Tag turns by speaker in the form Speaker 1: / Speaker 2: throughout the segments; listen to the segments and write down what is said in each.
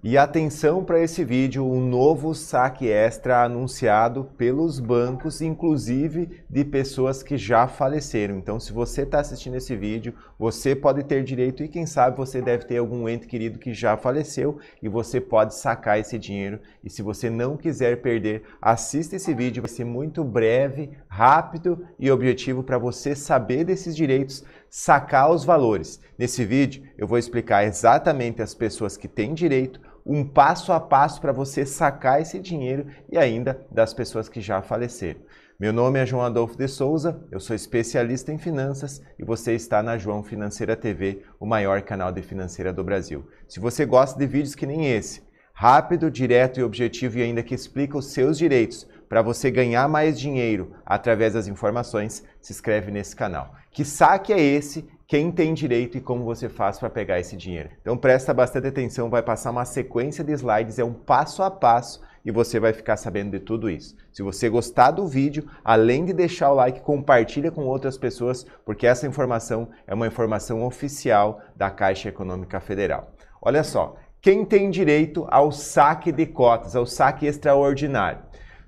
Speaker 1: E atenção para esse vídeo, um novo saque extra anunciado pelos bancos, inclusive de pessoas que já faleceram. Então, se você está assistindo esse vídeo, você pode ter direito e quem sabe você deve ter algum ente querido que já faleceu e você pode sacar esse dinheiro. E se você não quiser perder, assista esse vídeo, vai ser muito breve, rápido e objetivo para você saber desses direitos, sacar os valores. Nesse vídeo, eu vou explicar exatamente as pessoas que têm direito um passo a passo para você sacar esse dinheiro e ainda das pessoas que já faleceram. Meu nome é João Adolfo de Souza, eu sou especialista em finanças e você está na João Financeira TV, o maior canal de financeira do Brasil. Se você gosta de vídeos que nem esse, rápido, direto e objetivo e ainda que explica os seus direitos para você ganhar mais dinheiro através das informações, se inscreve nesse canal. Que saque é esse quem tem direito e como você faz para pegar esse dinheiro. Então presta bastante atenção, vai passar uma sequência de slides, é um passo a passo e você vai ficar sabendo de tudo isso. Se você gostar do vídeo, além de deixar o like, compartilha com outras pessoas, porque essa informação é uma informação oficial da Caixa Econômica Federal. Olha só, quem tem direito ao saque de cotas, ao saque extraordinário?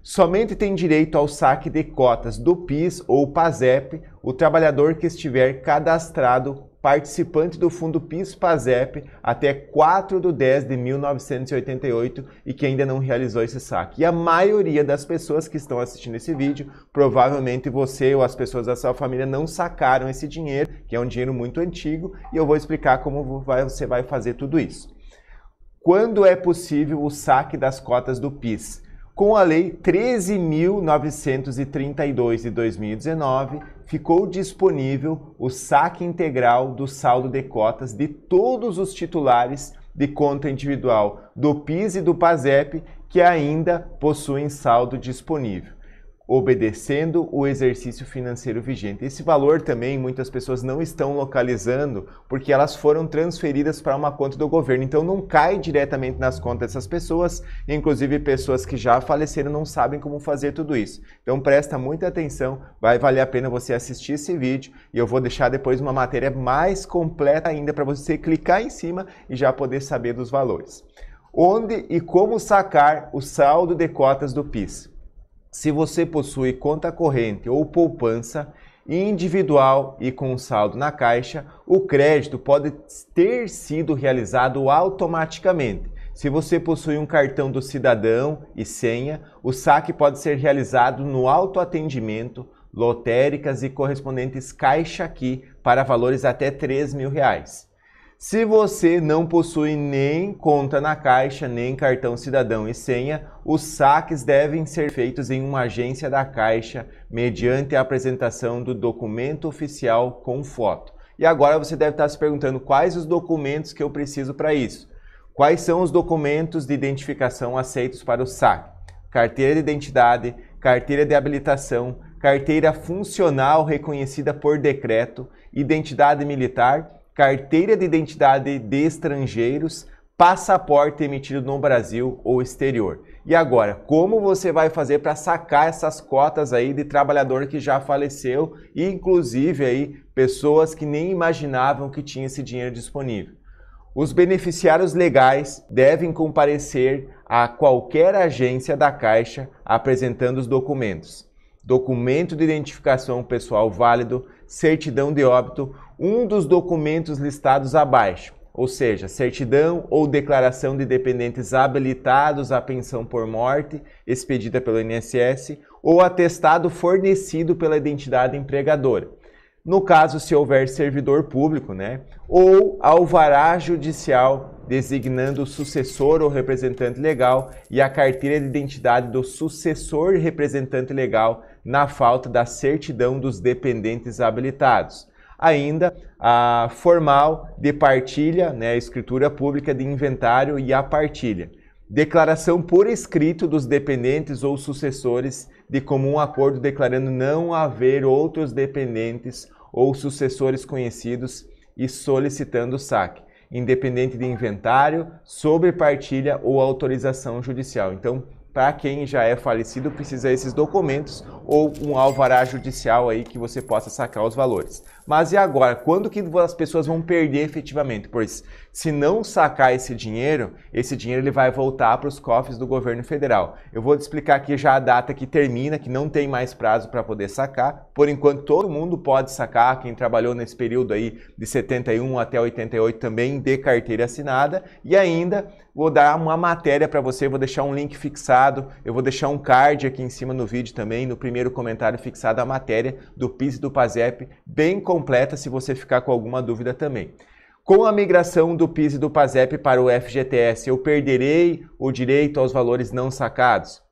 Speaker 1: Somente tem direito ao saque de cotas do PIS ou PASEP o trabalhador que estiver cadastrado participante do fundo PIS-PASEP até 4 de 10 de 1988 e que ainda não realizou esse saque. E a maioria das pessoas que estão assistindo esse vídeo, provavelmente você ou as pessoas da sua família não sacaram esse dinheiro, que é um dinheiro muito antigo, e eu vou explicar como você vai fazer tudo isso. Quando é possível o saque das cotas do PIS? Com a Lei 13.932 de 2019, ficou disponível o saque integral do saldo de cotas de todos os titulares de conta individual do PIS e do PASEP que ainda possuem saldo disponível obedecendo o exercício financeiro vigente. Esse valor também muitas pessoas não estão localizando porque elas foram transferidas para uma conta do governo. Então não cai diretamente nas contas dessas pessoas, inclusive pessoas que já faleceram não sabem como fazer tudo isso. Então presta muita atenção, vai valer a pena você assistir esse vídeo e eu vou deixar depois uma matéria mais completa ainda para você clicar em cima e já poder saber dos valores. Onde e como sacar o saldo de cotas do PIS? Se você possui conta corrente ou poupança individual e com saldo na caixa, o crédito pode ter sido realizado automaticamente. Se você possui um cartão do cidadão e senha, o saque pode ser realizado no autoatendimento, lotéricas e correspondentes Caixa Aqui para valores até 3 mil reais. Se você não possui nem conta na Caixa, nem cartão cidadão e senha, os saques devem ser feitos em uma agência da Caixa mediante a apresentação do documento oficial com foto. E agora você deve estar se perguntando quais os documentos que eu preciso para isso. Quais são os documentos de identificação aceitos para o saque? Carteira de identidade, carteira de habilitação, carteira funcional reconhecida por decreto, identidade militar carteira de identidade de estrangeiros, passaporte emitido no Brasil ou exterior. E agora, como você vai fazer para sacar essas cotas aí de trabalhador que já faleceu e inclusive aí pessoas que nem imaginavam que tinha esse dinheiro disponível? Os beneficiários legais devem comparecer a qualquer agência da Caixa apresentando os documentos: documento de identificação pessoal válido, certidão de óbito, um dos documentos listados abaixo, ou seja, certidão ou declaração de dependentes habilitados à pensão por morte expedida pelo INSS ou atestado fornecido pela identidade empregadora. No caso, se houver servidor público, né? Ou alvará judicial designando o sucessor ou representante legal e a carteira de identidade do sucessor representante legal na falta da certidão dos dependentes habilitados. Ainda a formal de partilha, né, a escritura pública de inventário e a partilha. Declaração por escrito dos dependentes ou sucessores de comum acordo declarando não haver outros dependentes ou sucessores conhecidos e solicitando o saque, independente de inventário, sobre partilha ou autorização judicial. Então, para quem já é falecido precisa esses documentos ou um alvará judicial aí que você possa sacar os valores. Mas e agora? Quando que as pessoas vão perder efetivamente? Pois Se não sacar esse dinheiro, esse dinheiro ele vai voltar para os cofres do governo federal. Eu vou te explicar aqui já a data que termina, que não tem mais prazo para poder sacar. Por enquanto, todo mundo pode sacar. Quem trabalhou nesse período aí de 71 até 88 também de carteira assinada. E ainda vou dar uma matéria para você, vou deixar um link fixado, eu vou deixar um card aqui em cima no vídeo também, no primeiro comentário fixado a matéria do PIS e do PASEP, bem completa se você ficar com alguma dúvida também. Com a migração do PIS e do PASEP para o FGTS, eu perderei o direito aos valores não sacados?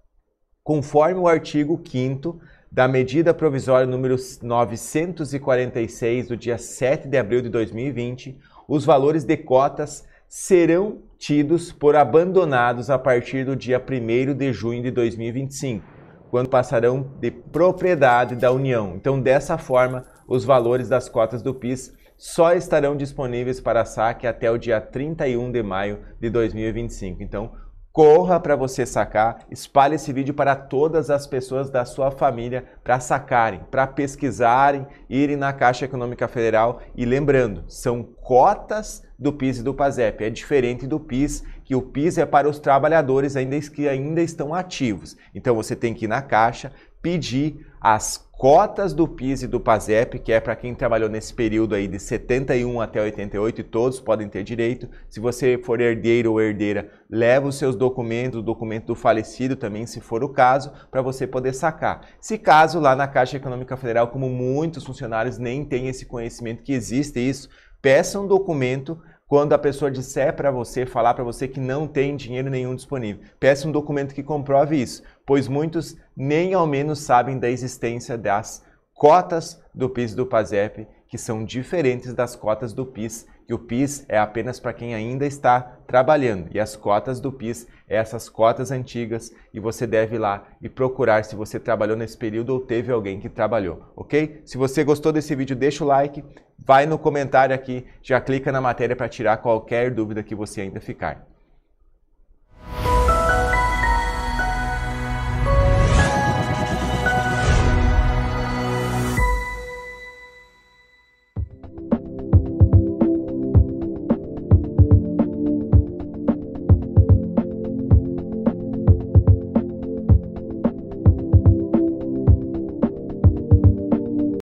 Speaker 1: Conforme o artigo 5 da medida provisória número 946 do dia 7 de abril de 2020, os valores de cotas serão tidos por abandonados a partir do dia 1 de junho de 2025, quando passarão de propriedade da União. Então, dessa forma, os valores das cotas do PIS só estarão disponíveis para saque até o dia 31 de maio de 2025. Então, corra para você sacar, espalhe esse vídeo para todas as pessoas da sua família para sacarem, para pesquisarem, irem na Caixa Econômica Federal e lembrando, são cotas do PIS e do PASEP, é diferente do PIS, que o PIS é para os trabalhadores ainda que ainda estão ativos. Então você tem que ir na Caixa, pedir as cotas do PIS e do PASEP, que é para quem trabalhou nesse período aí de 71 até 88 e todos podem ter direito. Se você for herdeiro ou herdeira, leva os seus documentos, o documento do falecido também, se for o caso, para você poder sacar. Se caso lá na Caixa Econômica Federal, como muitos funcionários nem têm esse conhecimento que existe isso, peça um documento quando a pessoa disser para você, falar para você que não tem dinheiro nenhum disponível. Peça um documento que comprove isso, pois muitos nem ao menos sabem da existência das cotas do PIS e do PASEP, que são diferentes das cotas do PIS, que o PIS é apenas para quem ainda está trabalhando e as cotas do PIS é essas cotas antigas e você deve ir lá e procurar se você trabalhou nesse período ou teve alguém que trabalhou, ok? Se você gostou desse vídeo, deixa o like, vai no comentário aqui, já clica na matéria para tirar qualquer dúvida que você ainda ficar.